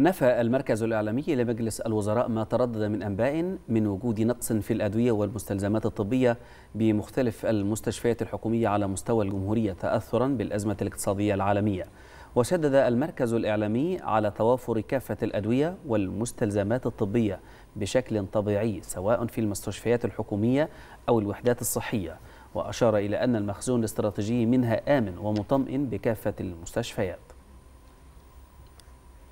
نفى المركز الإعلامي لمجلس الوزراء ما تردد من أنباء من وجود نقص في الأدوية والمستلزمات الطبية بمختلف المستشفيات الحكومية على مستوى الجمهورية تأثرا بالأزمة الاقتصادية العالمية. وشدد المركز الإعلامي على توافر كافة الأدوية والمستلزمات الطبية بشكل طبيعي سواء في المستشفيات الحكومية أو الوحدات الصحية. وأشار إلى أن المخزون الاستراتيجي منها آمن ومطمئن بكافة المستشفيات.